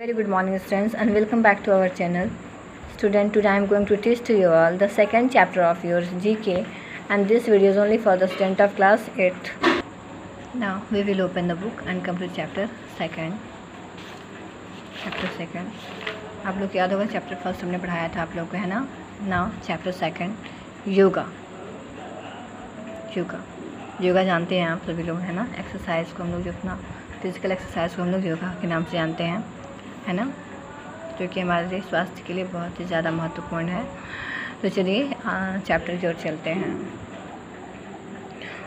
Very good morning students and welcome back to our channel. Student today I am going to teach to you all the second chapter of yours GK and this video is only for the student of class 8. Now we will open the book and come to chapter second. Chapter second. आप लोग को याद होगा chapter first हमने पढ़ाया था आप लोग को है ना now chapter second yoga yoga yoga जानते हैं आप सभी लोग है ना एक्सरसाइज को हम लोग जो अपना फिजिकल एक्सरसाइज को हम लोग योगा के नाम से जानते हैं है ना? जो कि हमारे स्वास्थ्य के लिए बहुत ही ज़्यादा महत्वपूर्ण है। तो चलिए चैप्टर की ओर चलते हैं।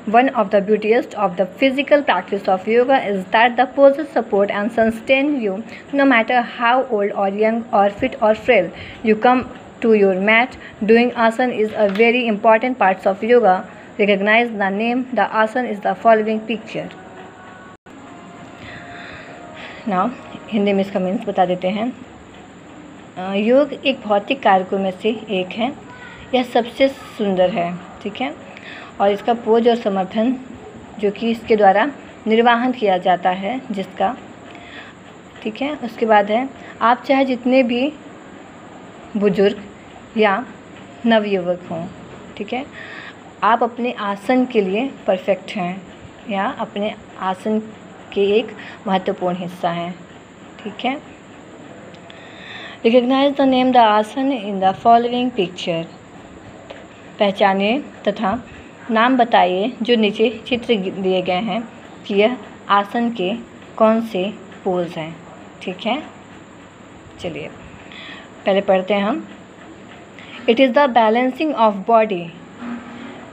One of the beautiest of the physical practice of yoga is that the poses support and sustain you no matter how old or young or fit or frail you come to your mat doing asana is a very important parts of yoga recognize the name the asana is the following picture now Hindi में इसका means बता देते हैं। योग एक भौतिक कारकों में से एक है। यह सबसे सुंदर है, ठीक है? और इसका पोज और समर्थन, जो कि इसके द्वारा निर्वाहन किया जाता है, जिसका, ठीक है? उसके बाद है, आप चाहे जितने भी बुज़ुर्ग या नवयुवक हों, ठीक है? आप अपने आसन के लिए परफेक्ट हैं, या अपने आसन के एक महत्वपूर्ण हिस्सा हैं। ठीक है? Recognise the name the asan in the following picture पहचानिए तथा नाम बताइए जो नीचे चित्र दिए गए हैं कि यह आसन के कौन से पोज हैं। ठीक है? चलिए, पहले पढ़ते हैं हम। It is the balancing of body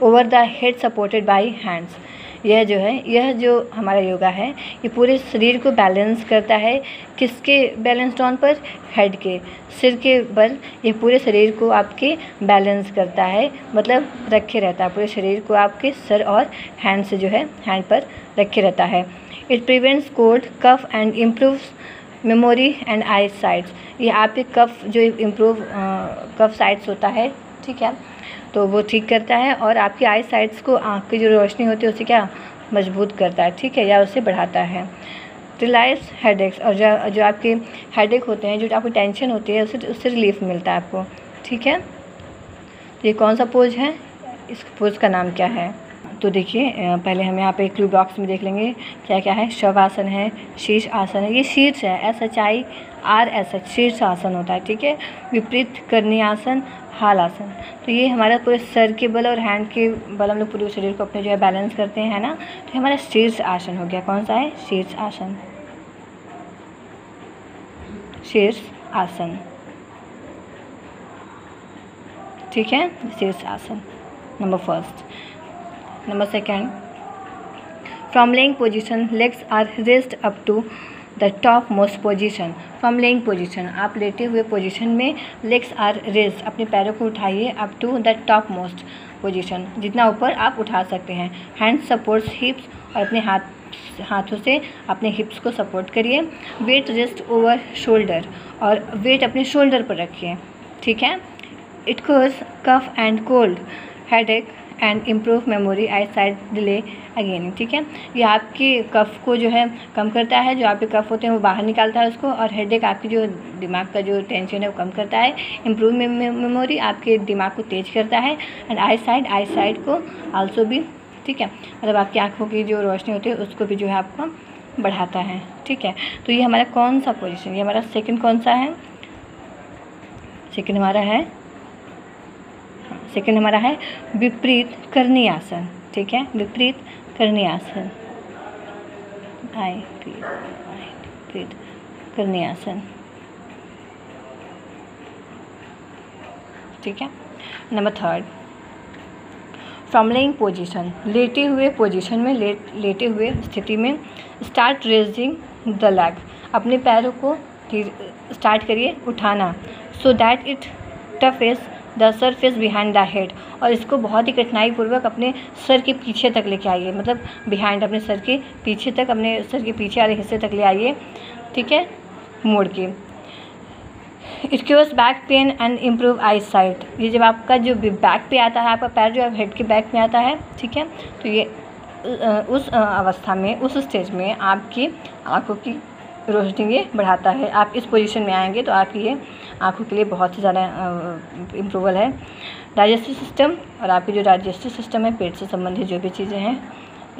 over the head supported by hands यह जो है, यह जो हमारा योगा है, ये पूरे शरीर को बैलेंस करता है, किसके बैलेंस टॉन पर? हेड के। सिर के बल, ये पूरे शरीर को आपके बैलेंस करता है मतलब रखे रहता है, पूरे शरीर को आपके सर और हैंड से जो है हैंड पर रखे रहता है। It prevents cold cough and improves memory and eye sides ये आपके कफ जो इम्प्रूव कफ साइड्स होता है, ठीक है? तो वो ठीक करता है और आपकी आई साइड्स को आँख की जो रोशनी होती है, उसे क्या मज़बूत करता है, ठीक है, या उसे बढ़ाता है। रिलाइज हेडेक्स और जो जो आपके हेडेक होते हैं, जो आपकी टेंशन होती है उससे उससे रिलीफ मिलता है आपको, ठीक है? ये कौन सा पोज है? इस पोज का नाम क्या है? तो देखिए पहले हम यहाँ पे क्लू बॉक्स में देख लेंगे क्या क्या है। शव आसन है, शीर्ष आसन है, ये शीर्ष है। S H I R S H शीर्ष आसन होता है, ठीक है? विपरीत करनी आसन, हाल आसन। तो ये हमारा पूरे सर के बल और हैंड के बल हम लोग पूरे शरीर को अपने जो है बैलेंस करते हैं ना? तो हमारा शीर्ष आसन हो गया। कौन सा है? शीर्ष आसन। शीर्ष आसन। ठीक है? शीर्ष आसन, number first number second from laying position legs are rest up to the top most position from laying position आप लेटे हुए पोजिशन में लेग्स आर रेस्ट अपने पैरों को उठाइए up to the top most position जितना ऊपर आप उठा सकते हैं। हैंड सपोर्ट्स हिप्स और अपने हाथ, हाथों से अपने हिप्स को सपोर्ट करिए। वेट रेस्ट ओवर शोल्डर और वेट अपने शोल्डर पर रखिए। ठीक है? It cause cough and cold headache and improve memory eye side delay again ठीक है? ये आपके कफ को जो है कम करता है, जो आपके कफ होते हैं वो बाहर निकालता है उसको और हेडेक आपकी जो दिमाग का जो टेंशन है वो कम करता है। इम्प्रूव मेमोरी आपके दिमाग को तेज करता है and eye side eye side को आल्सो भी, ठीक है? मतलब आपकी आँखों की जो रोशनी होती है उसको भी जो है आपको बढ़ाता है, ठीक है? तो ये हमारा कौन सा पोजिशन ये हमारा सेकेंड कौन सा है? सेकेंड हमारा है सेकंड हमारा है विपरीत करनी आसन ठीक है? विपरीत करनी आसन आई पी विपरीत करनी आसन ठीक है? Number third from laying position लेटे हुए पोजिशन में लेट लेटे हुए स्थिति में स्टार्ट रेजिंग द लैग अपने पैरों को स्टार्ट करिए उठाना। So that it tough is the surface behind the head और इसको बहुत ही कठिनाई पूर्वक अपने सर के पीछे तक लेके आइए। मतलब बिहाइंड अपने सर के पीछे तक, अपने सर के पीछे वाले हिस्से तक ले आइए। ठीक है? मोड़ के। It cures back pain and improve eye sight ये जब आपका जो बैक पे आता है, आपका पैर जो है हेड के बैक में आता है, ठीक है? तो ये उस अवस्था में, उस स्टेज में आपकी आँखों की रोशनी ये बढ़ाता है। आप इस पोजीशन में आएँगे तो आपकी ये आँखों के लिए बहुत ही ज़्यादा इम्प्रूवल है। डाइजेस्टिव सिस्टम और आपकी जो डाइजेस्टिव सिस्टम है, पेट से संबंधित जो भी चीज़ें हैं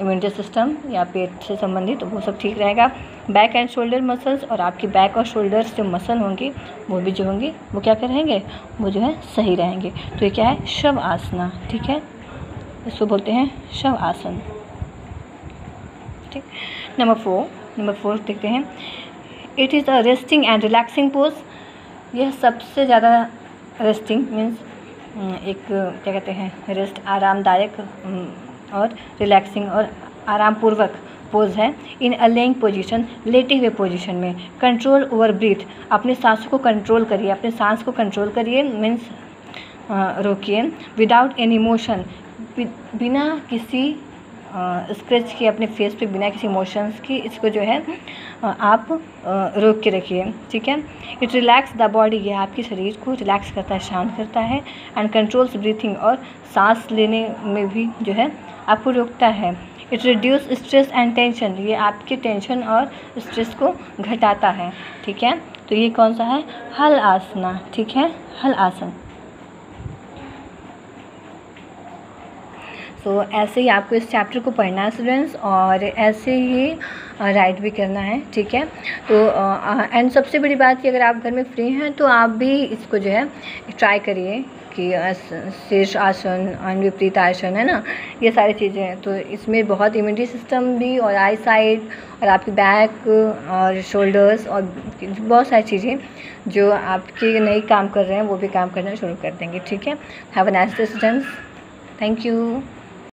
इम्यूनिटी सिस्टम या पेट से संबंधित तो वो सब ठीक रहेगा। बैक एंड शोल्डर मसल्स और आपकी बैक और शोल्डर्स जो मसल होंगी, वो भी जो होंगी, वो क्या करेंगे? वो जो है सही रहेंगे। तो ये क्या है? शव आसना, ठीक है? इसको बोलते हैं शव आसन। ठीक? नंबर फोर नंबर फोर देखते हैं। It is a resting and relaxing pose यह सबसे ज़्यादा रेस्टिंग मीन्स एक, क्या कहते हैं रेस्ट आरामदायक और रिलैक्सिंग और आरामपूर्वक पोज है। इन अ लेइंग पोजीशन लेटे हुए पोजिशन में कंट्रोल ओवर ब्रीथ अपने सांसों को कंट्रोल करिए, अपने सांस को कंट्रोल करिए मीन्स रोकिए। विदाउट एनी मोशन बिना किसी स्क्रैच किए अपने फेस पे बिना किसी इमोशंस की, इसको जो है आप रोक के रखिए, ठीक है? इट रिलैक्स द बॉडी ये आपके शरीर को रिलैक्स करता है, शांत करता है एंड कंट्रोल्स ब्रीथिंग और सांस लेने में भी जो है, आपको रोकता है। It reduce stress and tension ये आपके टेंशन और स्ट्रेस को घटाता है, ठीक है? तो ये कौन सा है? हल आसना, ठीक है? हल आसन। सो so, ऐसे ही आपको इस चैप्टर को पढ़ना है स्टूडेंट्स और ऐसे ही राइट भी करना है ठीक है? तो एंड सबसे बड़ी बात कि अगर आप घर में फ्री हैं तो आप भी इसको जो है ट्राई करिए कि शीर्ष आसन एंड विपरीत आसन है ना? ये सारी चीज़ें हैं। तो इसमें बहुत इम्यूनिटी सिस्टम भी और आई साइड और आपकी बैक और शोल्डर्स और बहुत सारी चीज़ें जो आपके नए काम कर रहे हैं वो भी काम करना शुरू कर देंगे ठीक है? Have a nice students thank you